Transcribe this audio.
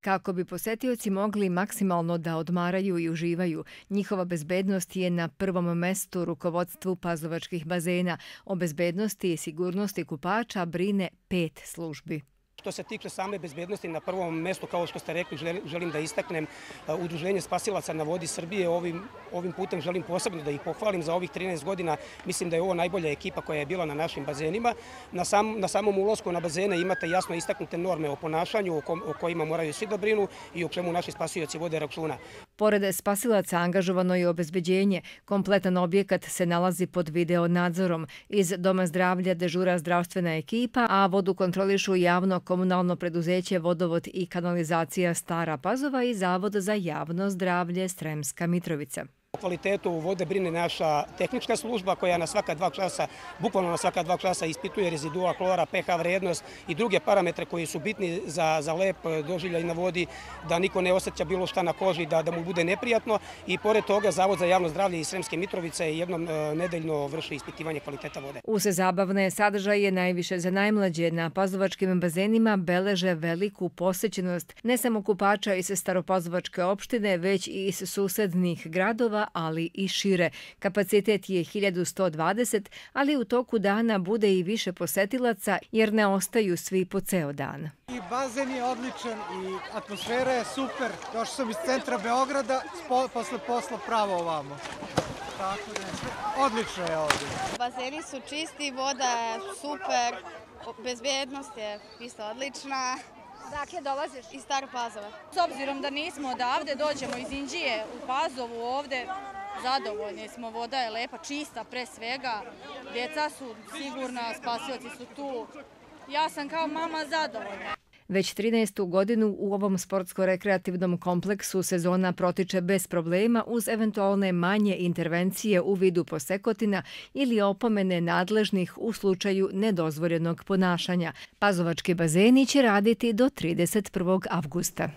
Kako bi posetioci mogli maksimalno da odmaraju i uživaju, njihova bezbednost je na prvom mestu rukovodstvu pazovačkih bazena. O bezbednosti i sigurnosti kupača brine pet službi. Što se tiče same bezbednosti, na prvom mestu, kao što ste rekli, želim da istaknem Udruženje spasilaca na vodi Srbije. Ovim putem želim posebno da ih pohvalim za ovih 13 godina. Mislim da je ovo najbolja ekipa koja je bila na našim bazenima. Na samom ulosku na bazene imate jasno istaknute norme o ponašanju o kojima moraju svi da brinu i o čemu naši spasioci vode računa. Pored spasilaca angažovano je obezbeđenje. Kompletan objekat se nalazi pod video nadzorom. Iz Doma zdravlja dežura zdravstvena ekipa, a vodu kontrolišu javno komunalno preduzeće Vodovod i kanalizacija Stara Pazova i Zavod za javno zdravlje Sremska Mitrovica. Kvalitetu vode brine naša tehnička služba koja na svaka dva časa, bukvalno na svaka dva časa ispituje rezidua klora, pH vrednost i druge parametre koji su bitni za za lep doživljaj na vodi, da niko ne osjeća bilo šta na koži, da da mu bude neprijatno. I pored toga, Zavod za javno zdravlje iz Sremske Mitrovice jednom e, nedeljno vrši ispitivanje kvaliteta vode. U se zabavne sadržaje najviše za najmlađe na pazovačkim bazenima beleže veliku posjećenost ne samo kupača iz staropazovačke opštine, već i iz susednih gradova ali i šire. Kapacitet je 1120, ali u toku dana bude i više posetilaca jer ne ostaju svi po ceo dan. I bazen je odličan i atmosfera je super. Došao sam iz centra Beograda, posle posla pravo ovamo. Tako da je odlično je ovdje. Bazeni su čisti, voda je super, bezbjednost je isto odlična. Dakle, dolaziš? Iz Staro Pazova. S obzirom da nismo odavde, dođemo iz Inđije u Pazovu ovde, zadovoljni smo, voda je lepa, čista pre svega, djeca su sigurna, spasioci su tu. Ja sam kao mama zadovoljna. Već 13. godinu u ovom sportsko-rekreativnom kompleksu sezona protiče bez problema uz eventualne manje intervencije u vidu posekotina ili opomene nadležnih u slučaju nedozvoljenog ponašanja. Pazovački bazeni će raditi do 31. avgusta.